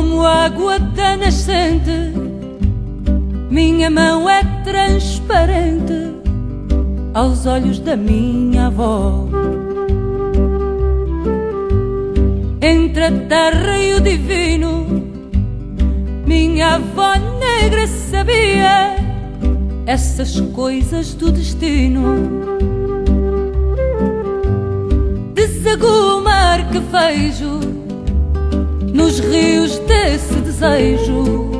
como água da nascente. Minha mão é transparente aos olhos da minha avó. Entre a terra e o divino, minha avó negra sabia essas coisas do destino. Desagumar que vejo nos rios desejo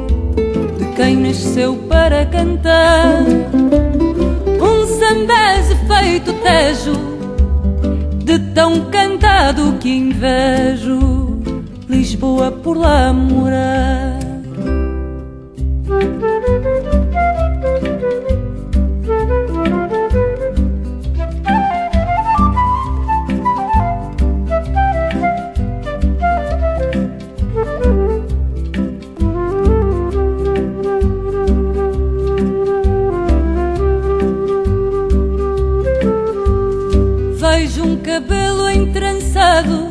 de quem nasceu para cantar. Um zambeze feito tejo, de tão cantado que invejo Lisboa por lá morar. Vejo um cabelo entrançado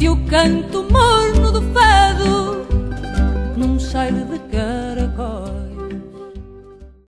e o canto morno do fado num cheiro de caracóis.